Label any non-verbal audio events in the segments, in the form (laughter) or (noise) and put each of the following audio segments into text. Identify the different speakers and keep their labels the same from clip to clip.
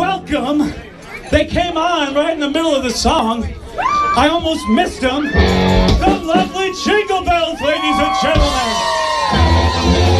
Speaker 1: welcome. They came on right in the middle of the song. I almost missed them. The lovely Jingle Belles, ladies and gentlemen.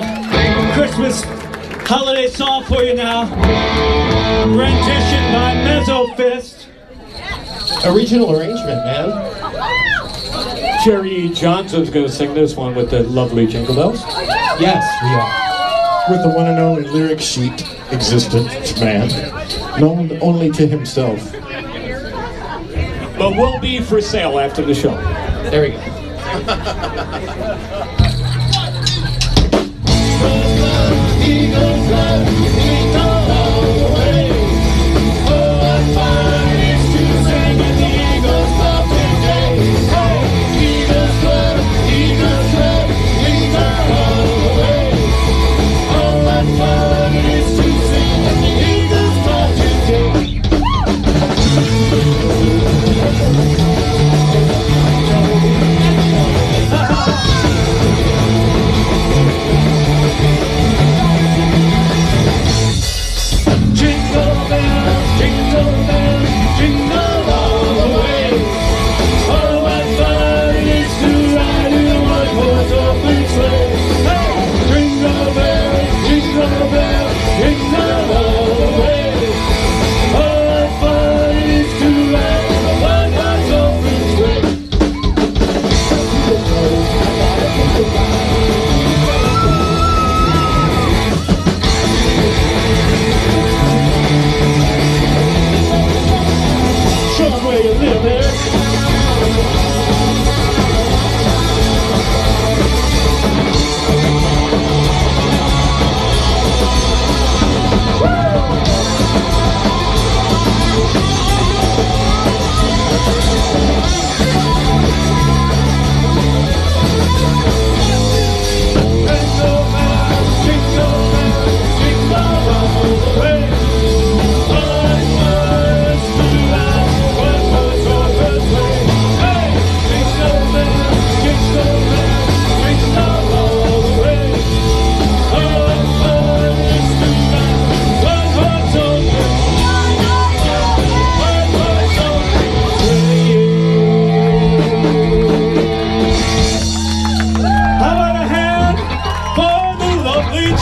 Speaker 1: Very special Christmas holiday song for you now. Rendition by Mezzo Fist.
Speaker 2: Original arrangement, man.
Speaker 3: Jerry Johnson's going to sing this one with the lovely Jingle Belles.
Speaker 2: Yes, we are.
Speaker 4: with the one and only lyric sheet existent man, known only to himself.
Speaker 3: But will be for sale after the show.
Speaker 2: There we go. (laughs)
Speaker 1: Eagles fly, eagles all the way. Oh, I find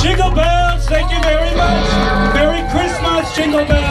Speaker 1: Jingle bells, thank you very much. Merry Christmas, Jingle bells.